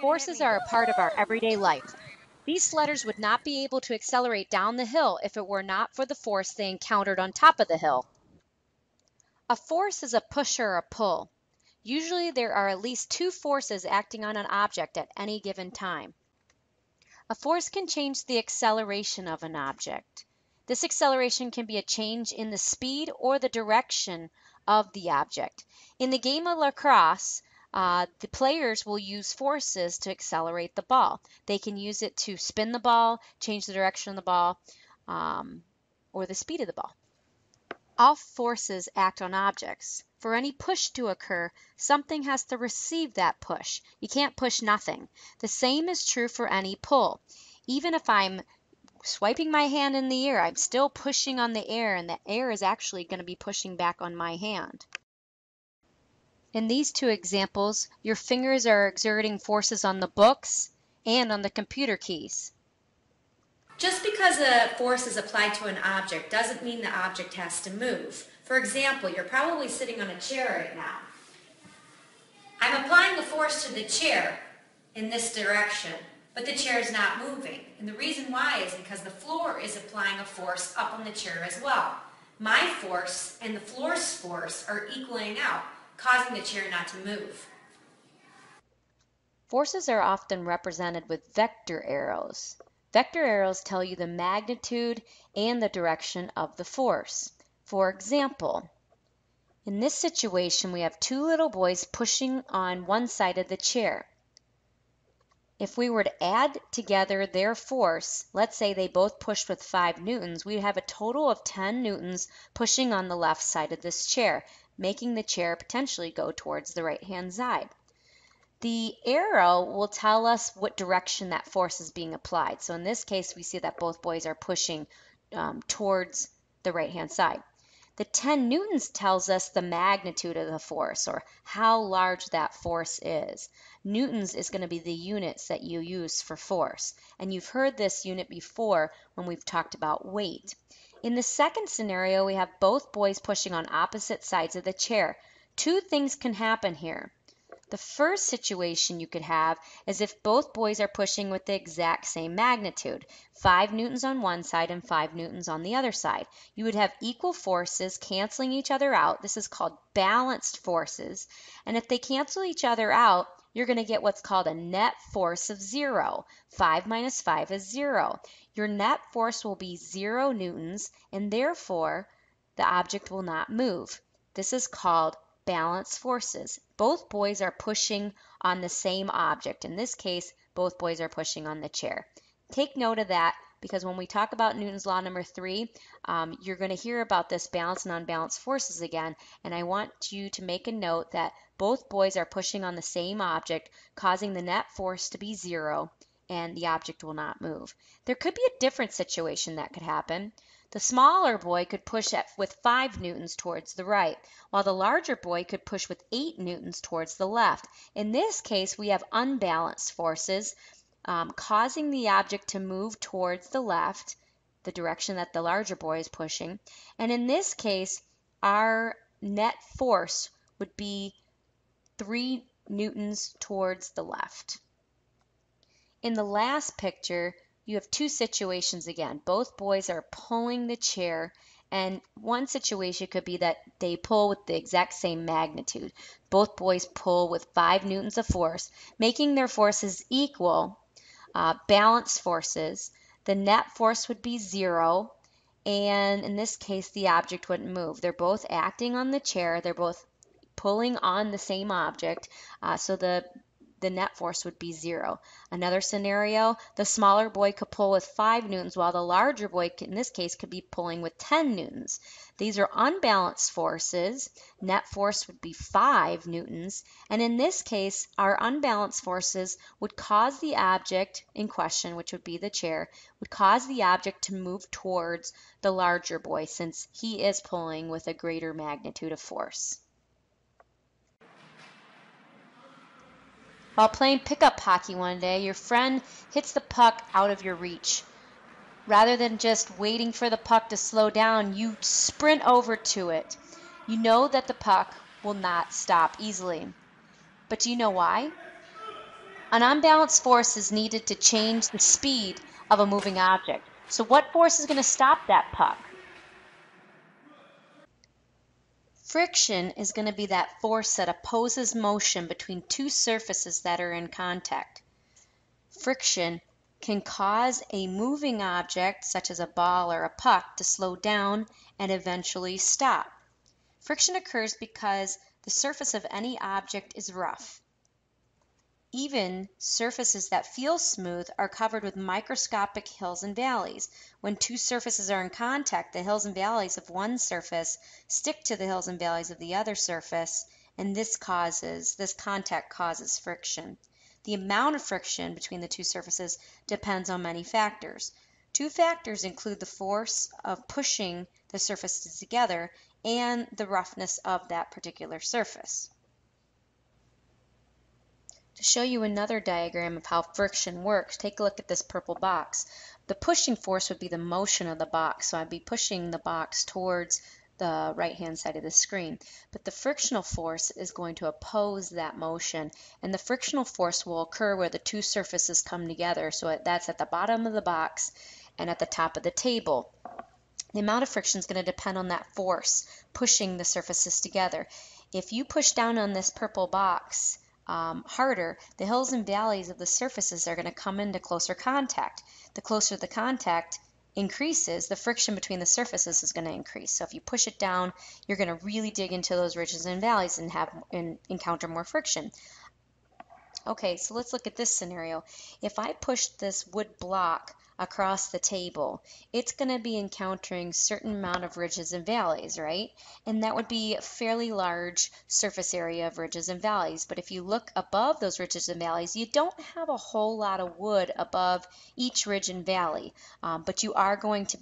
Forces are a part of our everyday life. These sledders would not be able to accelerate down the hill if it were not for the force they encountered on top of the hill. A force is a push or a pull. Usually there are at least two forces acting on an object at any given time. A force can change the acceleration of an object. This acceleration can be a change in the speed or the direction of the object. In the game of lacrosse, uh, the players will use forces to accelerate the ball. They can use it to spin the ball, change the direction of the ball, um, or the speed of the ball. All forces act on objects. For any push to occur, something has to receive that push. You can't push nothing. The same is true for any pull. Even if I'm swiping my hand in the air, I'm still pushing on the air, and the air is actually going to be pushing back on my hand. In these two examples, your fingers are exerting forces on the books and on the computer keys. Just because a force is applied to an object doesn't mean the object has to move. For example, you're probably sitting on a chair right now. I'm applying the force to the chair in this direction, but the chair is not moving. And the reason why is because the floor is applying a force up on the chair as well. My force and the floor's force are equaling out causing the chair not to move. Forces are often represented with vector arrows. Vector arrows tell you the magnitude and the direction of the force. For example, in this situation we have two little boys pushing on one side of the chair. If we were to add together their force, let's say they both pushed with 5 newtons, we'd have a total of 10 newtons pushing on the left side of this chair making the chair potentially go towards the right-hand side. The arrow will tell us what direction that force is being applied. So in this case, we see that both boys are pushing um, towards the right-hand side. The 10 newtons tells us the magnitude of the force or how large that force is. Newtons is going to be the units that you use for force. And you've heard this unit before when we've talked about weight. In the second scenario, we have both boys pushing on opposite sides of the chair. Two things can happen here. The first situation you could have is if both boys are pushing with the exact same magnitude, 5 newtons on one side and 5 newtons on the other side. You would have equal forces canceling each other out. This is called balanced forces. And if they cancel each other out, you're going to get what's called a net force of zero. 5 minus 5 is zero. Your net force will be zero newtons, and therefore the object will not move. This is called balance forces. Both boys are pushing on the same object. In this case, both boys are pushing on the chair. Take note of that because when we talk about Newton's law number three, um, you're going to hear about this balance and unbalanced forces again. And I want you to make a note that both boys are pushing on the same object, causing the net force to be zero, and the object will not move. There could be a different situation that could happen. The smaller boy could push with 5 newtons towards the right, while the larger boy could push with 8 newtons towards the left. In this case, we have unbalanced forces um, causing the object to move towards the left, the direction that the larger boy is pushing. And in this case, our net force would be 3 newtons towards the left. In the last picture, you have two situations again. Both boys are pulling the chair and one situation could be that they pull with the exact same magnitude. Both boys pull with 5 newtons of force, making their forces equal uh, balance forces, the net force would be zero, and in this case, the object wouldn't move. They're both acting on the chair, they're both pulling on the same object, uh, so the the net force would be zero. Another scenario, the smaller boy could pull with 5 newtons while the larger boy, in this case, could be pulling with 10 newtons. These are unbalanced forces. Net force would be 5 newtons. And in this case, our unbalanced forces would cause the object in question, which would be the chair, would cause the object to move towards the larger boy since he is pulling with a greater magnitude of force. While playing pickup hockey one day, your friend hits the puck out of your reach. Rather than just waiting for the puck to slow down, you sprint over to it. You know that the puck will not stop easily. But do you know why? An unbalanced force is needed to change the speed of a moving object. So what force is going to stop that puck? Friction is going to be that force that opposes motion between two surfaces that are in contact. Friction can cause a moving object, such as a ball or a puck, to slow down and eventually stop. Friction occurs because the surface of any object is rough. Even surfaces that feel smooth are covered with microscopic hills and valleys. When two surfaces are in contact, the hills and valleys of one surface stick to the hills and valleys of the other surface, and this causes this contact causes friction. The amount of friction between the two surfaces depends on many factors. Two factors include the force of pushing the surfaces together and the roughness of that particular surface. To show you another diagram of how friction works, take a look at this purple box. The pushing force would be the motion of the box, so I'd be pushing the box towards the right hand side of the screen. But the frictional force is going to oppose that motion, and the frictional force will occur where the two surfaces come together. So that's at the bottom of the box and at the top of the table. The amount of friction is going to depend on that force pushing the surfaces together. If you push down on this purple box, um, harder, the hills and valleys of the surfaces are going to come into closer contact. The closer the contact increases, the friction between the surfaces is going to increase. So if you push it down, you're going to really dig into those ridges and valleys and have and encounter more friction. Okay, so let's look at this scenario. If I push this wood block across the table, it's going to be encountering certain amount of ridges and valleys, right? And that would be a fairly large surface area of ridges and valleys. But if you look above those ridges and valleys, you don't have a whole lot of wood above each ridge and valley. Um, but you are going to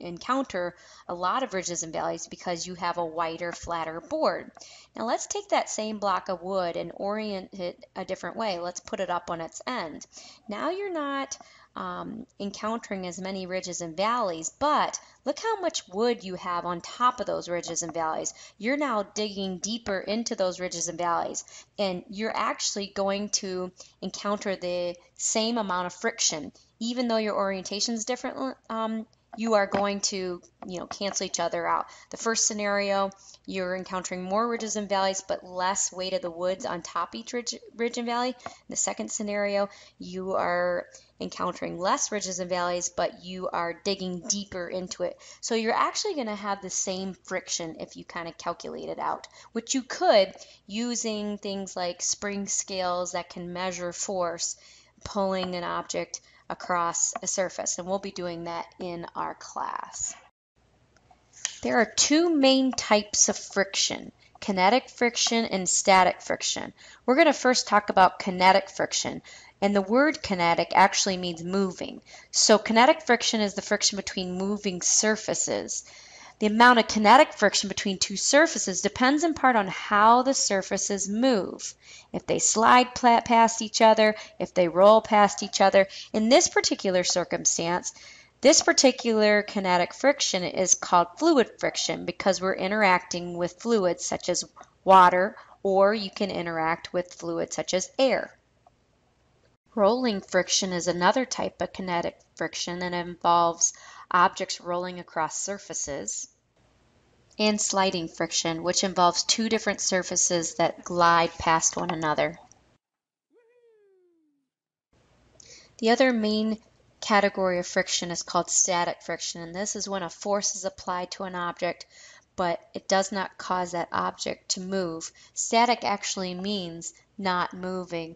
encounter a lot of ridges and valleys because you have a wider, flatter board. Now let's take that same block of wood and orient it a different way. Let's put it up on its end. Now you're not um, encountering as many ridges and valleys, but look how much wood you have on top of those ridges and valleys. You're now digging deeper into those ridges and valleys, and you're actually going to encounter the same amount of friction. Even though your orientation is different, um, you are going to you know cancel each other out. The first scenario, you're encountering more ridges and valleys but less weight of the woods on top each ridge, ridge and valley. In the second scenario, you are encountering less ridges and valleys but you are digging deeper into it. So you're actually going to have the same friction if you kind of calculate it out, which you could using things like spring scales that can measure force pulling an object across a surface, and we'll be doing that in our class. There are two main types of friction, kinetic friction and static friction. We're going to first talk about kinetic friction, and the word kinetic actually means moving. So kinetic friction is the friction between moving surfaces. The amount of kinetic friction between two surfaces depends in part on how the surfaces move. If they slide past each other, if they roll past each other. In this particular circumstance, this particular kinetic friction is called fluid friction because we're interacting with fluids such as water or you can interact with fluids such as air. Rolling friction is another type of kinetic friction and involves objects rolling across surfaces, and sliding friction, which involves two different surfaces that glide past one another. The other main category of friction is called static friction, and this is when a force is applied to an object but it does not cause that object to move. Static actually means not moving.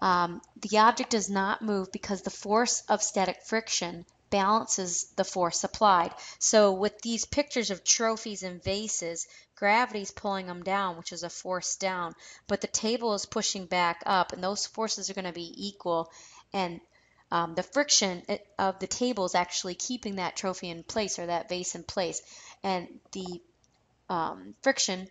Um, the object does not move because the force of static friction balances the force applied. So with these pictures of trophies and vases, gravity's pulling them down, which is a force down, but the table is pushing back up, and those forces are going to be equal. And um, the friction of the table is actually keeping that trophy in place or that vase in place, and the um, friction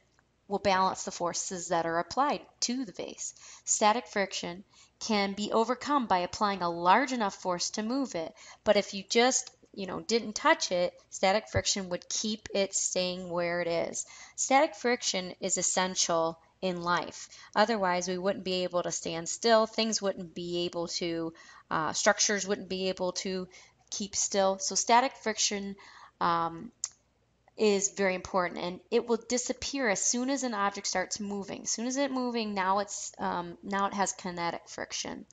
will balance the forces that are applied to the vase. Static friction can be overcome by applying a large enough force to move it. But if you just you know, didn't touch it, static friction would keep it staying where it is. Static friction is essential in life. Otherwise, we wouldn't be able to stand still. Things wouldn't be able to, uh, structures wouldn't be able to keep still. So static friction um, is very important and it will disappear as soon as an object starts moving. As soon as it's moving, now it's um, now it has kinetic friction.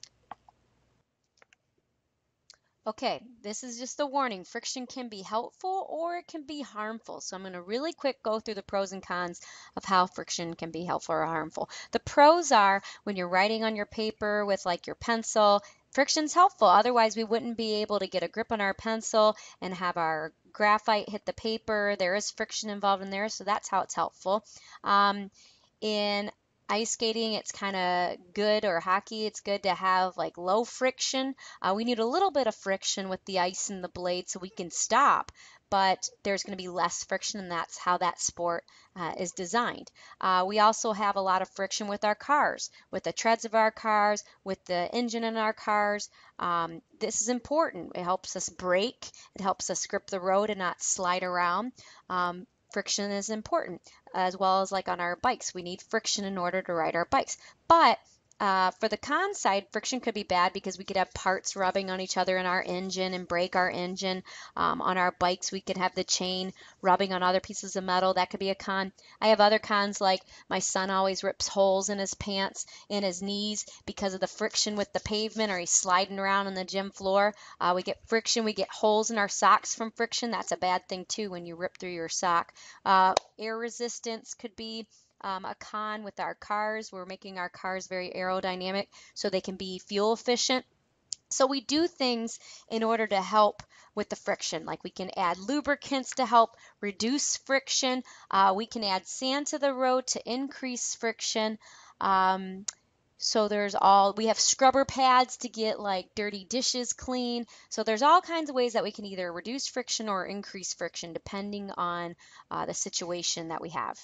Okay, this is just a warning. Friction can be helpful or it can be harmful. So I'm going to really quick go through the pros and cons of how friction can be helpful or harmful. The pros are when you're writing on your paper with like your pencil, friction's helpful. Otherwise, we wouldn't be able to get a grip on our pencil and have our graphite hit the paper. There is friction involved in there, so that's how it's helpful. Um, in ice skating, it's kind of good, or hockey, it's good to have like low friction. Uh, we need a little bit of friction with the ice and the blade so we can stop, but there's going to be less friction, and that's how that sport uh, is designed. Uh, we also have a lot of friction with our cars, with the treads of our cars, with the engine in our cars. Um, this is important. It helps us brake, it helps us grip the road and not slide around. Um, friction is important as well as like on our bikes we need friction in order to ride our bikes but uh, for the con side, friction could be bad because we could have parts rubbing on each other in our engine and break our engine. Um, on our bikes, we could have the chain rubbing on other pieces of metal. That could be a con. I have other cons like my son always rips holes in his pants and his knees because of the friction with the pavement or he's sliding around on the gym floor. Uh, we get friction, we get holes in our socks from friction. That's a bad thing too when you rip through your sock. Uh, air resistance could be um, a con with our cars. We're making our cars very aerodynamic so they can be fuel efficient. So we do things in order to help with the friction. Like we can add lubricants to help reduce friction. Uh, we can add sand to the road to increase friction. Um, so there's all, we have scrubber pads to get like dirty dishes clean. So there's all kinds of ways that we can either reduce friction or increase friction depending on uh, the situation that we have.